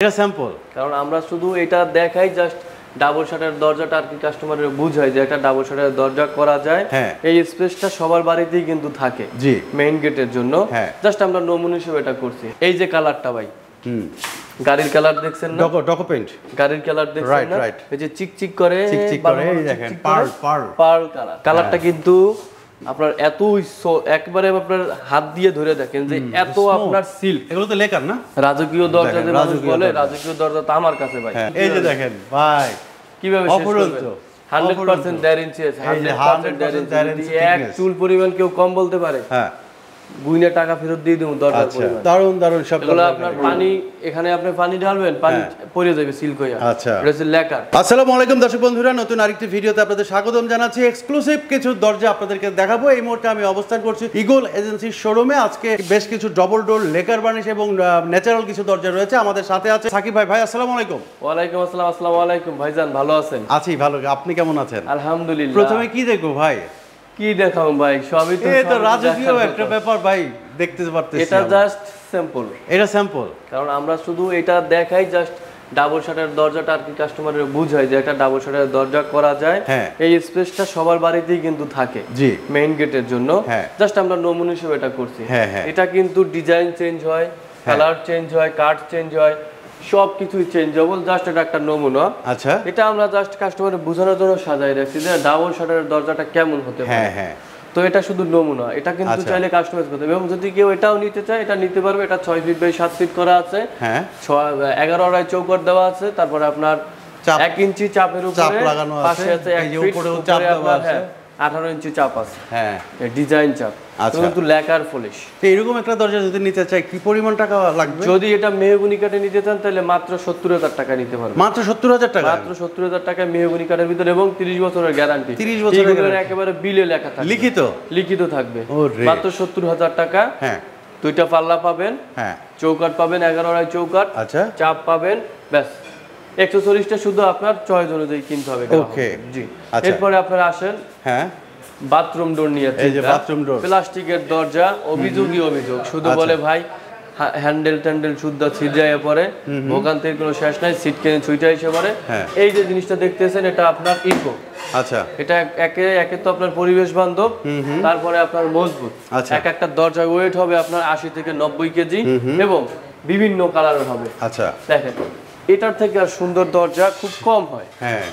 এটা স্যাম্পল কারণ আমরা শুধু এটা দেখাই জাস্ট ডাবল শাটার দরজাটা আর কি কাস্টমারের বুঝাই যে একটা ডাবল শাটারের দরজা করা যায়। হ্যাঁ। এই স্পেসটা সবার বাড়িতেই কিন্তু থাকে জি। মেইন গেটের জন্য। হ্যাঁ। জাস্ট আমরা নমুনা হিসেবে এটা করছি। এই যে কালারটা ভাই। হুম। গাড়ির কালার দেখছেন না? ডকো ডকো পেইন্ট গাড়ির কালার দেখছেন না? এই যে চিকচিক করে চিকচিক করে, এই দেখেন, pearl, pearl। পার্ল কালার কালারটা কিন্তু আপনার এত একবারে আপনার হাত দিয়ে ধরে দেখেন যে এত আপনার সিল্ক এগুলো তো লেখার না? রাজকীয় দরজা যে মানুষ বলে রাজকীয় দরজা তো আমার কাছে ভাই। হ্যাঁ এই যে দেখেন ভাই কীভাবে অপরন্ত, হান্ড্রেড পার্সেন্ট পার্সেন্ট ইঞ্চি আছে এই যে 100% 100% guarantee। guarantee যদি এক চুল পরিমাণ কেউ কম বলতে পারে হ্যাঁ। গুইনে টাকা ফেরত দিয়ে দেবো আচ্ছা। পরিমাণ দারুণ দারুণ সব এগুলো আপনার পানি এখানে আপনি পানি ঢালবেন পানি পড়ে যাবে সিল্ক হয়ে আচ্ছা। এটা হচ্ছে লেকার। আসসালামু আলাইকুম দর্শক বন্ধুরা নতুন আরেকটি ভিডিওতে আপনাদের স্বাগতম জানাচ্ছি। এক্সক্লুসিভ কিছু দরজা আপনাদেরকে দেখাবো। এই মুহূর্তে আমি অবস্থান করছি ইগল এজেন্সির শোরুমে আজকে বেশ কিছু ডবল ডোর লেকার বার্নিশ এবং ন্যাচারাল কিছু দরজা রয়েছে। আমাদের সাথে আছে সাকিব ভাই। ভাই আসসালামু আলাইকুম। ওয়ালাইকুম আসসালাম আসসালামু আলাইকুম। ভাইজান ভালো আছেন? আছি ভালো। আপনি কেমন আছেন? আলহামদুলিল্লাহ। প্রথমে কি দেখব ভাই? কি দেখাও ভাই? সবই তো এই তো রাজকীয় একটা ব্যাপার। ভাই দেখতে পারতেছি এটা। জাস্ট সিম্পল এটা স্যাম্পল কারণ আমরা শুধু এটা দেখাই জাস্ট ডাবল শাটার দরজাটা আর কি কাস্টমারের বুঝাই যে একটা ডাবল শাটারের দরজা করা যায়। হ্যাঁ। এই স্পেসটা সবার বাড়িতেই কিন্তু থাকে। জি। মেইন গেটের জন্য। হ্যাঁ। জাস্ট আমরা নমুনা হিসেবে এটা করছি। হ্যাঁ, হ্যাঁ। এটা কিন্তু ডিজাইন চেঞ্জ হয় কালার চেঞ্জ হয় কাট চেঞ্জ হয়। সব কিছুই চেঞ্জ হবে জাস্ট এটা একটা নমুনা। আচ্ছা। এটা আমরা জাস্ট কাস্টমারের বোঝানোর জন্য সাজাই রাখছি যে ডাবল শাটারের দরজাটা কেমন হতে হ্যাঁ পারে। হ্যাঁ তো এটা শুধু নমুনা এটা কিন্তু আচ্ছা। চাইলে কাস্টমাইজ করতে এবং যদি কেউ এটাও নিতে চায় এটা নিতে পারবে। এটা ছয় ফিট বাই সাত ফিট করা আছে। হ্যাঁ। এগারো আড়াই চৌকট দেওয়া আছে। তারপরে আপনার এক ইঞ্চি চাপের চাপ উপরে পাশে আছে, আছে এক ফিট উপরে আপনার হ্যাঁ। আঠারো ইঞ্চি চাপ আছে। হ্যাঁ। ডিজাইন চাপ। আচ্ছা। কিন্তু লেকার পলিশ তো এরকম একটা দরজা যদি নিতে চাই কি পরিমাণ টাকা লাগবে? যদি এটা মেহগুনি কাঠে নিতে চান তাহলে মাত্র সত্তর হাজার টাকা নিতে পারবেন মাত্র সত্তর হাজার টাকা? মাত্র সত্তর হাজার টাকা মেহগুনি কাঠের ভিতরে এবং তিরিশ বছরের গ্যারান্টি 30 বছরের। একেবারে বিলে লেখা থাকবে। লিখিত? লিখিত থাকবে। মাত্র সত্তর হাজার টাকা। হ্যাঁ। দুইটা পাল্লা পাবেন। হ্যাঁ। চৌকাট পাবেন এগারো আড়াই চৌকাট আচ্ছা। চাপ পাবেন ব্যাস। শুধু আপনার চয়েস অনুযায়ী কিনতে হবে Okay. জি। আচ্ছা। এরপরে আপনারা আসেন হ্যাঁ। বাথরুম ডোর নিয়ে এই যে bathroom door। প্লাস্টিকের দরজা অভিযোগই অভিযোগ। শুধু আচ্ছা। বলে ভাই হ্যান্ডেল ট্যান্ডেল শুদ্ধ ছিদ্রাইয়া পরে ভোগান্তির কোনো শেষ নাই সিট কেনে ছুইটা এসে পরে হ্যাঁ। এই যে জিনিসটা দেখতেছেন এটা আপনার ইকো আচ্ছা। এটা একে একে তো আপনার পরিবেশ বান্ধব। তারপরে আপনার মজবুত। আচ্ছা। এক একটা দরজা ওয়েট হবে আপনার আশি থেকে নব্বই কেজি এবং বিভিন্ন কালারের হবে। আচ্ছা। দেখেন এটার থেকে আর সুন্দর দরজা খুব কম হয়। হ্যাঁ।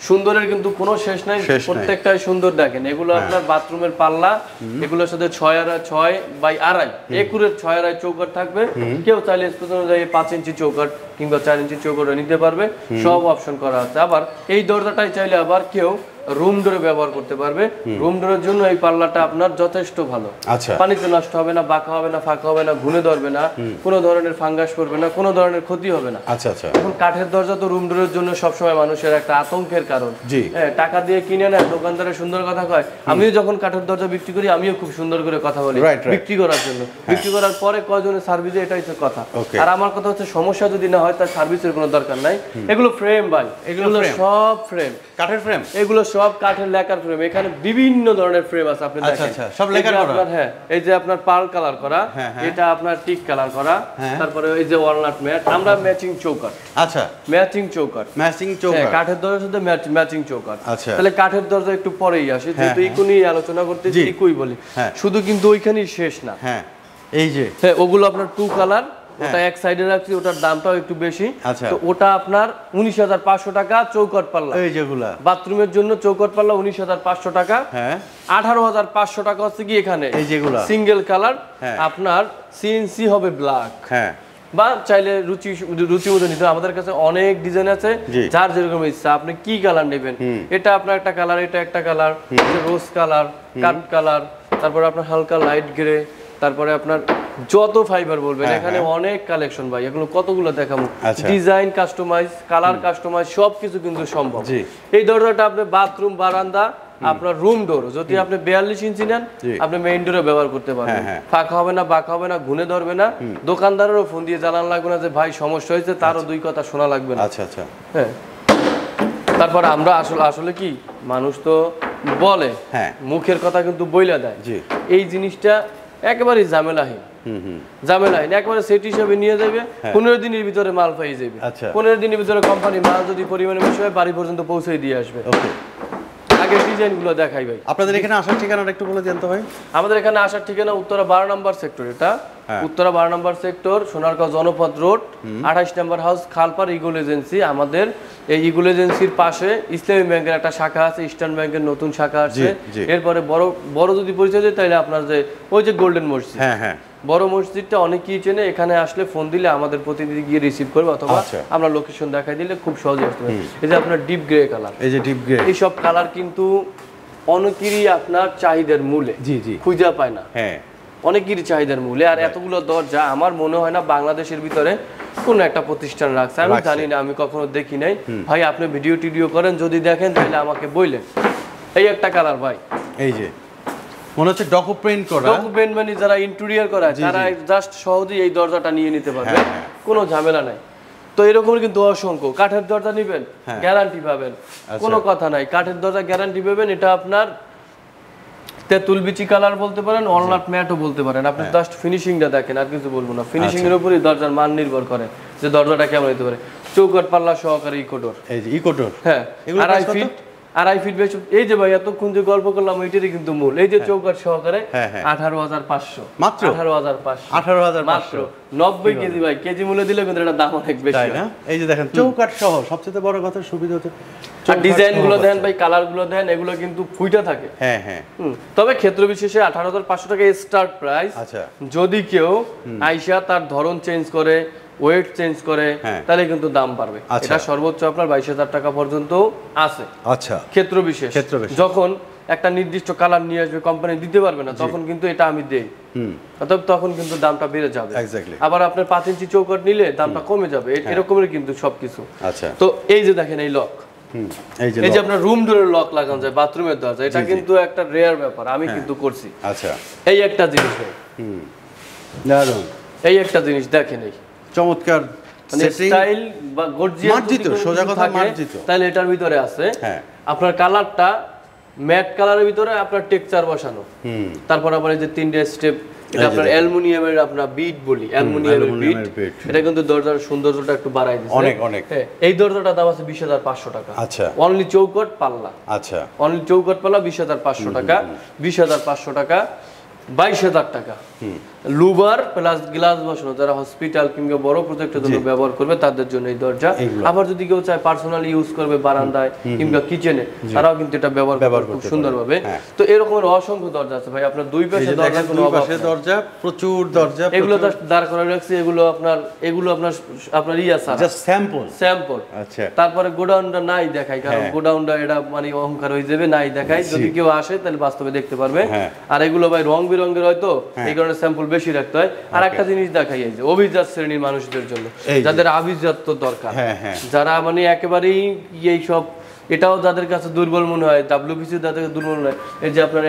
সুন্দরের কিন্তু কোনো শেষ নাই। হ্যাঁ। প্রত্যেকটাই সুন্দর দেখেন। এগুলো আপনার বাথরুমের পাল্লা এগুলোর সাথে ছয় আড়াই ছয় বাই আড়াই। একুরের ছয় আড়াই চৌকাট থাকবে। কেউ চাইলে অনুযায়ী পাঁচ ইঞ্চি চৌকাট কিংবা চার ইঞ্চি চৌকাটও নিতে পারবে। সব অপশন করা আছে। আবার এই দরজাটাই চাইলে আবার কেউ রুম ডোরে ব্যবহার করতে পারবে। রুম ডোরের জন্য এই পাল্লাটা আপনার যথেষ্ট ভালো। আচ্ছা। পানিতে নষ্ট হবে না বাঁকা হবে না ফাঁকা হবে না ঘুনে ধরবে না কোনো ধরনের ফাঙ্গাস পড়বে না কোনো ধরনের ক্ষতি হবে না। আচ্ছা আচ্ছা। এখন কাঠের দরজা তো রুম ডোরের জন্য সবসময় মানুষের একটা আতঙ্কের কারণ। হ্যাঁ টাকা দিয়ে কিনে নেয় দোকানদারের সুন্দর কথা কয় আমিও যখন কাঠের দরজা বিক্রি করি আমিও খুব সুন্দর করে কথা বলি. বিক্রি করার জন্য। বিক্রি করার পরে কয়জনের সার্ভিসে এটাই হচ্ছে কথা। আর আমার কথা হচ্ছে সমস্যা যদি না হয় তার সার্ভিসের কোনো দরকার নাই। এগুলো ফ্রেম ভাই এগুলো সব ফ্রেম কাঠের ফ্রেম এগুলো সব কাঠের লেকার ফ্রেম এখানে বিভিন্ন ধরনের ফ্রেম আছে আপনি আচ্ছা, দেখেন আচ্ছা, সব লেকার করা? হ্যাঁ এই যে আপনার পার্ল কালার করা হ্যাঁ, হ্যাঁ। এটা আপনার টিক কালার করা হ্যাঁ। তারপরে এই যে ওয়ালনাট ম্যাট আমরা ম্যাচিং চৌকাট আচ্ছা ম্যাচিং চৌকাট ম্যাচিং হ্যাঁ, কাঠের দরজার সাথে ম্যাচিং চৌকাট আচ্ছা। তাহলে কাঠের দরজা একটু পরেই আসে যেহেতু। ইকো নিয়ে আলোচনা করতে। ইকুই বলি। শুধু কিন্তু ওইখানেই শেষ না হ্যাঁ এই যে হ্যাঁ ওগুলো আপনার টু কালার ওটা এক সাইডে রাখছি ওটার দামটাও একটু বেশি। আচ্ছা। তো ওটা আপনার উনিশ হাজার পাঁচশো টাকা চৌকট পাল্লা। এই যেগুলা। বাথরুমের জন্য চৌকট পাল্লা উনিশ হাজার পাঁচশো টাকা। হ্যাঁ। আঠারো হাজার পাঁচশো টাকা হচ্ছে কি এখানে। এই যেগুলা। সিঙ্গেল কালার হ্যাঁ। আপনার সিএনসি হবে ব্ল্যাক হ্যাঁ। বা চাইলে রুচি রুচি মতো নিতে আমাদের কাছে অনেক ডিজাইন আছে। যার যেরকম ইচ্ছা আপনি কি কালার নেবেন? এটা আপনার একটা কালার এটা একটা colour rose colour cut colour তারপরে আপনার হালকা লাইট গ্রে তারপরে আপনার যত ফাইবার বলবেন হ্যাঁ, এখানে অনেক কালেকশন ভাই এগুলো কতগুলো দেখাবো? আচ্ছা। ডিজাইন কাস্টমাইজ কালার কাস্টমাইজ সবকিছু কিন্তু সম্ভব। এই দরজাটা আপনি বাথরুম বারান্দা আপনার রুম ডোর যদি আপনি বিয়াল্লিশ ইঞ্চি নেন আপনি মেইন ডোরে ব্যবহার করতে পারবেন। হ্যাঁ, হ্যাঁ। ফাঁকা হবে না বাঁকা হবে না ঘুনে ধরবে না। দোকানদারেরও ফোন দিয়ে জানান লাগবে না যে ভাই সমস্যা হয়েছে। তারও দুই কথা শোনা লাগবে না। আচ্ছা আচ্ছা। হ্যাঁ। তারপর আমরা আসলে আসলে কি মানুষ তো বলে হ্যাঁ। মুখের কথা কিন্তু বইলা দেয়। এই জিনিসটা একেবারেই ঝামেলাহীন হুম হুম। ঝামেলাহীন একেবারে সেট হিসাবে নিয়ে যাবে পনেরো দিনের ভিতরে মাল পাই যাবে আচ্ছা। পনেরো দিনের ভিতরে কোম্পানি মাল যদি পরিমাণে বেশি হয় বাড়ি পর্যন্ত পৌঁছে দিয়ে আসবে। ডিজাইনগুলো দেখাই ভাই। আপনাদের এখানে আসার ঠিকানাটা একটু বলে দেন তো ভাই। আমাদের এখানে আসার ঠিকানা উত্তরা বারো নম্বর সেক্টর এটা। হ্যাঁ। উত্তরা বারো নম্বর সেক্টর সোনারগাঁও জনপদ রোড আঠাশ নম্বর হাউস খালপার ইগুল এজেন্সি আমাদের। এই ইগুল এজেন্সির পাশে ইসলামী ব্যাংকের একটা শাখা আছে ইস্টার্ন ব্যাংকের নতুন শাখা আছে। এরপরে বড় বড় যদি পরিচয় দেয় তাহলে আপনার যে ওই যে গোল্ডেন মসজিদ হ্যাঁ হ্যাঁ। বড় মসজিদটা অনেকেই চেনে এখানে আসলে ফোন দিলে আমাদের প্রতিনিধি গিয়ে রিসিভ করবে অথবা আচ্ছা। আমরা লোকেশন দেখাই দিলে খুব সহজে আসতে পারে এই যে আপনার ডিপ গ্রে কালার এই যে ডিপ গ্রে এইসব কালার কিন্তু অনেকেরই আপনার চাহিদার মূলে। জি জি। খুঁজে পায় না। হ্যাঁ। অনেকেরই চাহিদার মূলে। আর এতগুলো দরজা আমার মনে হয় না বাংলাদেশের ভিতরে কোন একটা প্রতিষ্ঠান রাখছে। আমি। জানি না আমি কখনো দেখি নাই। ভাই আপনি ভিডিও টিডিও করেন যদি দেখেন তাহলে আমাকে বললেন এই একটা কালার ভাই। এই যে। মনে হচ্ছে ডকো প্রিন্ট করা। ডকুমেন্ট মানে যারা ইন্টেরিয়র করা তারা জাস্ট সহজেই এই দরজাটা নিয়ে নিতে পারবে। হ্যাঁ, হ্যাঁ। কোনো ঝামেলা নাই। তো এরকম কিন্তু অসংখ্য। কাঠের দরজা নেবেন হ্যাঁ। গ্যারান্টি পাবেন। আচ্ছা। কোনো কথা নাই। কাঠের দরজা গ্যারান্টি পাবেন এটা আপনার তেঁতুল বিচি কালার বলতে পারেন অলনাট ম্যাটও বলতে পারেন। আপনি হ্যাঁ। জাস্ট ফিনিশিংটা দেখেন আর কিছু বলব না। ফিনিশিং। এর উপরই দরজার মান নির্ভর করে যে দরজাটা কেমন হতে পারে। চৌকাট পাল্লা সহকারে ইকোডোর। এই যে ইকোটোর হ্যাঁ। আড়াই ফিট আড়াই ফিট বেশ। এই যে ভাই এতক্ষণ যে গল্প করলাম কিন্তু মূল। এই যে চৌকাট সহকারে হ্যাঁ, হ্যাঁ। আঠারো হাজার পাঁচশো। মাত্র? আঠারো হাজার পাঁচশো। আঠারো হাজার মাত্র। নব্বই কেজি ভাই কেজি মূল্য দিলে কিন্তু এটা দাম অনেক বেশি না? এই যে দেখেন চৌকাট সহ সবচেয়ে বড় কথা সুবিধা হচ্ছে আর ডিজাইনগুলো দেন ভাই কালারগুলো দেন এগুলো কিন্তু ফুইটা থাকে। হ্যাঁ হ্যাঁ। তবে ক্ষেত্র বিশেষে আঠারো হাজার পাঁচশো টাকা স্টার্ট প্রাইস আচ্ছা। যদি কেউ আইসা তার ধরন চেঞ্জ করে ওয়েট চেঞ্জ করে হ্যাঁ। তাহলে কিন্তু দাম বাড়বে। আচ্ছা। এটা সর্বোচ্চ আপনার বাইশ হাজার টাকা পর্যন্ত আছে। আচ্ছা। ক্ষেত্র বিশেষ। ক্ষেত্র যখন একটা নির্দিষ্ট কালার নিয়ে আসবে কোম্পানি দিতে পারবে না তখন কিন্তু এটা আমি দেই। অতএব তখন কিন্তু দামটা বেড়ে যাবে। আবার আপনার পাঁচ ইঞ্চি চৌকাট নিলে দামটা কমে যাবে। এরকমের কিন্তু সবকিছু। আচ্ছা। তো এই যে দেখেন এই লক এই যে। আপনার রুম ডোরের লক লাগানো যায় বাথরুমের দরজা এটা কিন্তু একটা রেয়ার ব্যাপার আমি হ্যাঁ। কিন্তু করছি। আচ্ছা। এই একটা জিনিস এই একটা জিনিস দেখেন এই। চমৎকার মানে স্টাইল বা গর্জিয়াস মার্জিত, সোজা কথা মার্জিত। তাহলে এটার ভিতরে আছে। হ্যাঁ। আপনার কালারটা ম্যাট কালারের ভিতরে আপনার টেক্সচার বসানো। তারপর আবার এই যে তিনটে স্টেপ এটা আপনার অ্যালুমিনিয়ামের আপনার বিট বলি অ্যালুমিনিয়ামের বিট এটা কিন্তু দরজার সৌন্দর্যটা একটু দিচ্ছে অনেক, অনেক। হ্যাঁ, এই দাম আছে বিশ হাজার পাঁচশো টাকা। আচ্ছা। অনলি চৌকট পাল্লা। আচ্ছা। অনলি চৌকট পাল্লা বিশ হাজার পাঁচশো টাকা। বিশ হাজার পাঁচশো টাকা। বাইশ হাজার টাকা। লুবার প্লাস গ্লাস বসানো যারা হসপিটাল কিংবা বড় প্রজেক্টের জন্য ব্যবহার করবে তাদের জন্য এই দরজা। আবার যদি কেউ চায় পার্সোনালি ইউজ করবে বারান্দায় কিংবা কিচেনে তারাও কিন্তু এটা ব্যবহার করবে খুব সুন্দরভাবে হ্যাঁ। তো এরকমের অসংখ্য দরজা আছে ভাই। আপনার দুই পাশে দরজা কোনো অভাব পাশে। দরজা প্রচুর দরজা এগুলো দাঁড় করা রাখছি এগুলো আপনার এগুলো আপনার আপনার yeah sir just sample sample আচ্ছা। তারপরে গোডাউনটা নাই দেখাই কারণ হ্যাঁ। গোডাউনটা এটা মানে অহংকার হয়ে যাবে নাই দেখাই। যদি কেউ আসে তাহলে বাস্তবে দেখতে পারবে। হ্যাঁ। আর এগুলো ভাই রং বেরঙের হয়তো এই কারণে স্যাম্পল বেশি রাখতে হয়। আর একটা জিনিস দেখাই যে অভিজাত শ্রেণির মানুষদের জন্য। যাদের আভিজাত্য দরকার। হ্যাঁ হ্যাঁ। যারা মানে একেবারেই এই সব এটাও যাদের কাছে দুর্বল মনে হয় ডাব্লিউপিসি যাদের কাছে দুর্বল মনে হয়। এই যে আপনার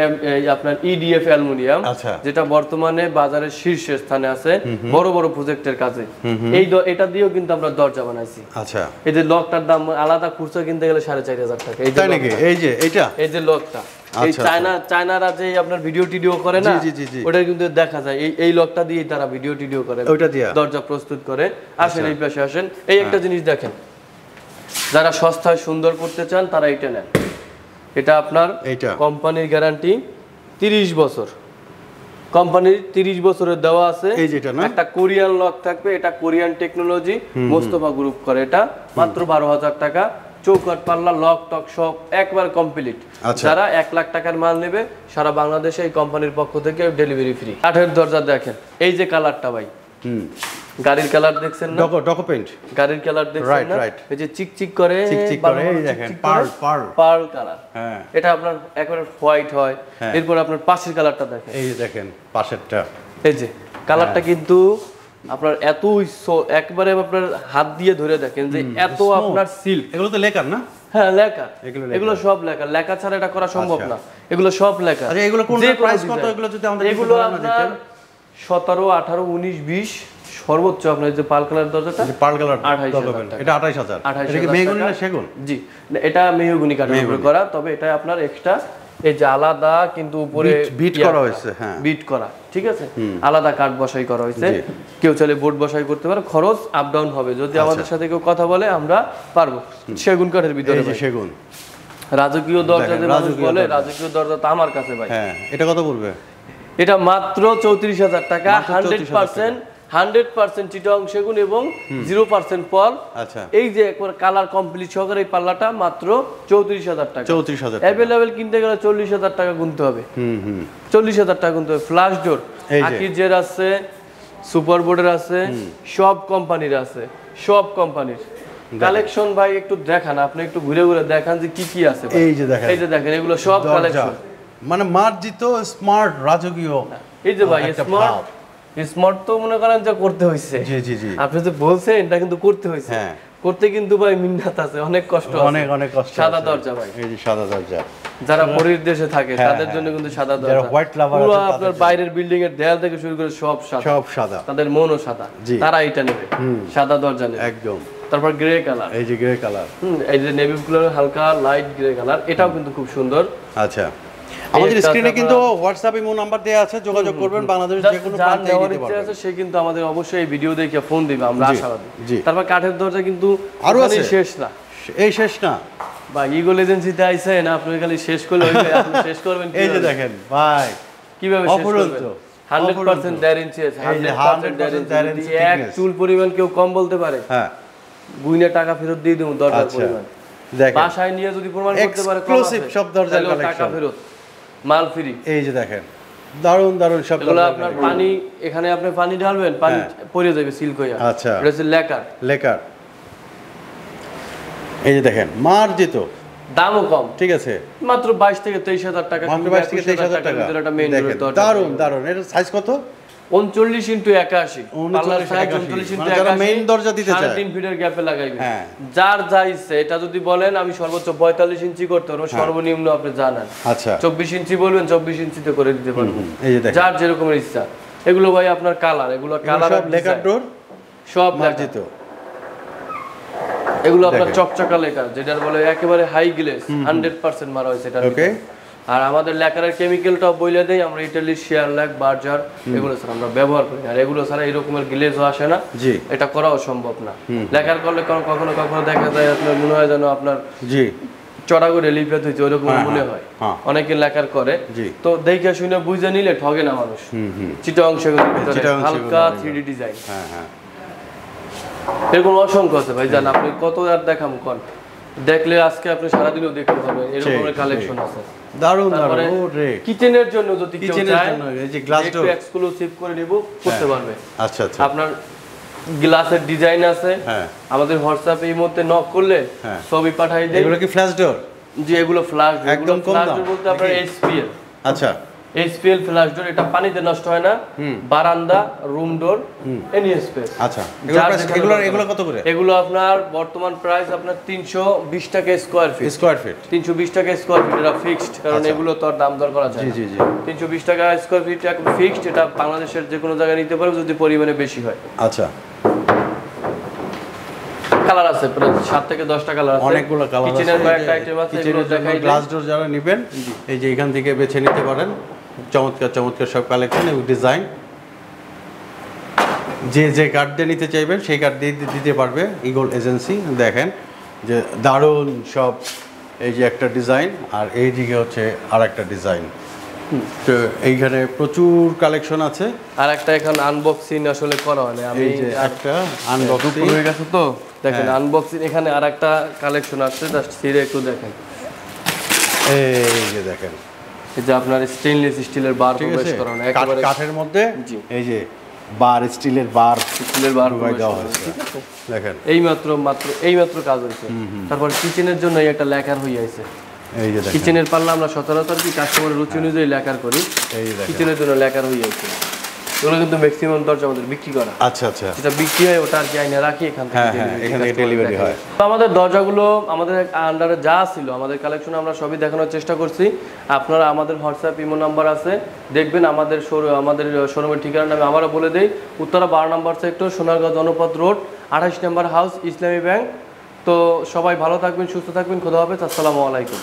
আপনার E ইডিএফ অ্যালুমিনিয়াম আচ্ছা। যেটা বর্তমানে বাজারের শীর্ষ স্থানে আছে বড় বড় প্রজেক্টের কাজে। এই এটা দিয়েও কিন্তু আমরা দরজা বানাইছি। আচ্ছা। এই যে লকটার দাম আলাদা খুচরা কিনতে গেলে সাড়ে চার হাজার টাকা। এই যে এই যে এইটা? এই যে লকটা। এই চায়না চায়নারা যে আপনার ভিডিও টিডিও করে না জি, জি, জি। ওটা কিন্তু দেখা যায়। এই এই লকটা দিয়ে তারা ভিডিও টিডিও করে। ওইটা দিয়া? দরজা প্রস্তুত করে। আসেন এই পাশে আসেন। এই একটা জিনিস দেখেন। যারা সস্তায় সুন্দর করতে চান তারা এটা নেন। এটা আপনার এইটা? কোম্পানির গ্যারান্টি তিরিশ বছর। কোম্পানির তিরিশ বছরের দেওয়া আছে। এই যেটা না? একটা কোরিয়ান লক থাকবে। এটা কোরিয়ান টেকনোলজি মোস্তফা গ্রুপ করে। এটা মাত্র বারো হাজার টাকা। চৌকাট পাল্লা লক টক সব একবার কমপ্লিট আচ্ছা। যারা এক লাখ টাকার মাল নেবে সারা বাংলাদেশে এই কোম্পানির পক্ষ থেকে ডেলিভারি ফ্রি কাঠের দরজা দেখেন এই যে কালারটা ভাই। হুম। গাড়ির কালার দেখছেন না? ডকো ডকো পেইন্ট গাড়ির কালার দেখছেন না. এই যে চিকচিক করে চিকচিক করে, এই দেখেন, করে, pearl। pearl কালার হ্যাঁ। এটা আপনার একেবারে হোয়াইট হয়। হ্যাঁ। এরপর আপনার পাশের কালারটা দেখেন। এই দেখেন পাশেরটা। এই যে কালারটা হ্যাঁ। কিন্তু আপনার এত একবারে আপনার হাত দিয়ে ধরে দেখেন যে এত আপনার সিল্ক এগুলো তো লেখার না? হ্যাঁ লেখা এগুলো সব লেখা লেখা ছাড়া এটা করা সম্ভব আচ্ছা। না। এগুলো সব লেখা আচ্ছা, এগুলো কোনো price কত? এগুলো যদি আমাদের এগুলো আপনার দিতেন। সতেরো আঠারো উনিশ বিশ সর্বোচ্চ আপনার যে পাল কালার দরজাটা পার্ল কালার 28,000 এটা আঠাইশ হাজার। আঠাইশ এটা কি মেহগুনি না সেগুন? জি। এটা মেহগুনি কাঠের উপরে করা তবে এটা আপনার এক্সট্রা এই যে আলাদা কিন্তু উপরে বিট- করা হয়েছে, হ্যাঁ। বিট করা ঠিক আছে? আলাদা কাঠ বসাই করা হয়েছে। কেউ চাইলে বোর্ড বসাই করতে পারে খরচ আপ ডাউন হবে। যদি আচ্ছা। আমাদের সাথে কেউ কথা বলে আমরা পারব। সেগুন কাঠের ভিতরে। সেগুন। রাজকীয় দরজা যে মানুষ বলে। রাজকীয় দরজা তো আমার কাছে ভাই। হ্যাঁ এটা কত পড়বে? এটা মাত্র চৌত্রিশ হাজার টাকা হান্ড্রেড পার্সেন্ট হান্ড্রেড পার্সেন্ট চিটং সেগুন এবং জিরো পার্সেন্ট পল। আচ্ছা। এই যে একবার কালার কমপ্লিট সহকারে এই পাল্লাটা মাত্র চৌত্রিশ হাজার টাকা। চৌত্রিশ হাজার অ্যাভেলেবেল কিনতে গেলে চল্লিশ হাজার টাকা গুনতে হবে। চল্লিশ হাজার টাকা গুনতে হবে। ফ্লাশ ডোর আকিজের আছে সুপার বোর্ডের আছে সব কোম্পানির আছে। সব কোম্পানির কালেকশন ভাই একটু দেখান। আপনি একটু ঘুরে ঘুরে দেখান যে কি কি আছে এই যে দেখেন। এই যে দেখেন এগুলো সব কালেকশন মানে মার্জিত স্মার্ট রাজকীয়। এই যে ভাই স্মার্ট। স্মার্ট তো মনে করেন যে করতে হয়েছে জি জি জি। আপনি যে বলছেন এটা কিন্তু করতে হয়েছে হ্যাঁ। করতে কিন্তু ভাই মিন্নাত আছে অনেক কষ্ট অনেক অনেক কষ্ট সাদা দরজা ভাই। এই যে সাদা দরজা। যারা পরির দেশে থাকে হ্যাঁ, তাদের হ্যাঁ। জন্য কিন্তু সাদা যারা দরজা। white lover পুরো আছে তাদের আপনার বাইরের বিল্ডিং এর দেয়াল থেকে শুরু করে সব সাদা। সব সাদা। তাদের মনও সাদা। তারা এটা নেবে। সাদা দরজা নেবে। একদম। তারপর গ্রে কালার এই যে গ্রে কালার এই যে নেভি ব্লুর হালকা লাইট গ্রে কালার এটাও কিন্তু খুব সুন্দর। আচ্ছা। আমাদের স্ক্রিনে কিন্তু হোয়াটসঅ্যাপ ইমো নাম্বার দেওয়া আছে যোগাযোগ করবেন বাংলাদেশের যে কোনো প্রান্তে নিতে ইচ্ছে পারবেন। আছে সে কিন্তু আমাদের অবশ্যই এই ভিডিও দেখে ফোন দিবে আমরা আশাবাদী। তারপর কাঠের দরজা কিন্তু আরও আছে? শেষ না। এই শেষ না। বা ইগল এজেন্সিতে আইছেন আপনি খালি শেষ করলে হইবে আপনি শেষ করবেন এই যে দেখেন ভাই কীভাবে শেষ করবেন? Hundred percent অপরন্ত। গ্যারেন্টি আছে এই যে হান্ড্রেড 100% পার্সেন্ট guarantee এক চুল পরিমাণ কেউ কম বলতে পারে। হ্যাঁ। গুইনা টাকা ফেরত দিয়ে দেবো দরজার আচ্ছা। পরিমাণ। দেখেন। বাসায় নিয়ে যদি প্রমাণ করতে পারে আছে, সব দরজার তাহলেও টাকা ফেরত। মাল ফ্রি। এই যে দেখেন দারুণ দারুণ সব আপনার পানি এখানে আপনি পানি ঢালবেন পানি হ্যাঁ। পড়ে যাবে সিল্ক হয়ে আচ্ছা। এটা হচ্ছে লেকার। লেকার। এই যে দেখেন মার্জিত। দামও কম। ঠিক আছে। মাত্র বাইশ থেকে তেইশ হাজার টাকা। মাত্র বাইশ থেকে তেইশ হাজার টাকা। দারুণ দারুণ এটার সাইজ কত? উনচল্লিশ ইন্টু একাশি। 39 পাল্লার 81 উনচল্লিশ ইন্টু মানে দরজা দিতে চায়। তিন ফিটের গ্যাপে লাগাইবে হ্যাঁ। যার যা ইচ্ছে এটা যদি বলেন আমি সর্বোচ্চ পঁয়তাল্লিশ ইঞ্চি করতে পারব সর্বনিম্ন আপনি জানান। আচ্ছা। চব্বিশ ইঞ্চি বলবেন চব্বিশ ইঞ্চিতে করে দিতে পারব। এই যে দেখেন। যার যেরকমের ইচ্ছা। এগুলো ভাই আপনার কালার এগুলো কালার সব লেকার ডোর? সব মার্জিত। এগুলো আপনার চকচকা লেকার যেটার বলে একেবারে হাই গ্লেস হান্ড্রেড পার্সেন্ট মারা হয়েছে এটা ওকে আর আমাদের লেকারের কেমিক্যালটাও বইলে দেই আমরা ইটালির শেয়ার ল্যাক বার্জার এগুলো ছাড়া আমরা ব্যবহার করি। আর এগুলো ছাড়া এরকমের গ্লেজও আসে না। জি। এটা করাও সম্ভব না। লেখার করলে কখনো কখনো দেখা যায় আপনার মনে হয় যেন আপনার জি। চড়া করে হয়েছে ওরকম হ্যাঁ, মনে হ্যাঁ, হয়। হ্যাঁ। অনেকে লেখার করে। তো দেখে শুনে বুঝে নিলে ঠগে না মানুষ। চিটা অংশগুলোর হালকা থ্রি ডিজাইন হ্যাঁ হ্যাঁ। এরকম অসংখ্য আছে ভাই জান আপনি কত আর দেখাম কোন? দেখলে আজকে আপনি সারাদিনও দেখতে পারবেন এরকমের সেই, কালেকশন আছে। দারুণ তারপরে দারুণ ও রে। কিচেনের জন্য যদি কেউ চায় এই যে গ্লাস একটু ডোর এক্সক্লুসিভ করে নিব করতে পারবে। আচ্ছা আচ্ছা। আপনার গ্লাসের ডিজাইন আছে হ্যাঁ। আমাদের হোয়াটসঅ্যাপে এই মুহূর্তে নক করলে হ্যাঁ। ছবি পাঠাই দেয় এগুলো কি ফ্ল্যাশ ডোর যে এগুলো ফ্ল্যাশ একদম কম দাম? বলতে আপনার? এইচপিএল আচ্ছা। এইচপিএল ফ্ল্যাশ ডোর এটা পানিতে নষ্ট হয় না। বারান্দা রুম ডোর এনি স্পেস আচ্ছা এগুলো কত করে? এগুলো আপনার বর্তমান প্রাইস আপনার তিনশো বিশ টাকা স্কোয়ার ফিট স্কোয়ার ফিট তিনশো বিশ টাকা স্কোয়ার ফিট এটা ফিক্সড কারণ আচ্ছা। এগুলো তো আর দাম দর করা যায় জি জি জি। তিনশো বিশ টাকা স্কোয়ার ফিট ফিক্সড এটা বাংলাদেশের যে কোনো জায়গায় নিতে পারবে যদি পরিমাণে বেশি হয়। আচ্ছা। কালার আছে প্রায় সাত থেকে দশটা কালার আছে। অনেকগুলো কালার আছে। কিচেনের কয়েকটা আইটেম আছে এগুলো দেখাই। গ্লাস ডোর যারা নেবেন এই যে এখান থেকে বেছে নিতে পারেন। চমৎকার চমৎকার সব কালেকশন এবং ডিজাইন যে যে কার্ড দিয়ে নিতে চাইবেন সেই কার্ড দিয়ে দিতে পারবে ইগল এজেন্সি দেখেন যে দারুণ সব এই যে একটা ডিজাইন আর এই দিকে হচ্ছে আর একটা ডিজাইন তো এইখানে প্রচুর কালেকশন আছে। আর একটা এখন আনবক্সিং আসলে করা হয় না। আমি যে একটা আনবক্সিং হয়ে গেছে তো? দেখেন আনবক্সিং এখানে আর একটা কালেকশন আছে জাস্ট সিরে একটু দেখেন। এই যে দেখেন। এই যে আপনার স্টেনলেস স্টিলের বার প্রবেশ করানো একেবারে কাঠের মধ্যে এই যে বার স্টিলের বার স্টিলের বার প্রবেশ দেওয়া হয়েছে। দেখেন। এই মাত্র মাত্র এই মাত্র কাজ হয়েছে। তারপর কিচেনের জন্য এই একটা লেখার হয়ে আছে এই যে কিচেনের পাল্লা আমরা সচরাচর কি কাস্টমারের রুচি অনুযায়ী লেখার করি? কিচেনের জন্য লেখার হয়ে আছে এগুলো কিন্তু ম্যাক্সিমাম দরজা আমাদের বিক্রি করা। আচ্ছা আচ্ছা। যেটা বিক্রি হয় ওটা আর কি আইনে রাখি এখান থেকে হ্যাঁ, হ্যাঁ, এখান থেকে দেখায়। হয়। তো আমাদের দরজাগুলো আমাদের আন্ডারে যা ছিল আমাদের কালেকশন আমরা সবই দেখানোর চেষ্টা করছি। আপনারা আমাদের হোয়াটসঅ্যাপ ইমো নাম্বার আছে। দেখবেন আমাদের আমাদের শোরুমের ঠিকানা নামে আবারও বলে দেই। উত্তরা বারো নম্বর সেক্টর সোনারগাঁও জনপদ রোড আঠাশ নম্বর হাউস ইসলামী ব্যাংক তো সবাই ভালো থাকবেন সুস্থ থাকবেন। খোদা হাফেজ আসসালামু আলাইকুম।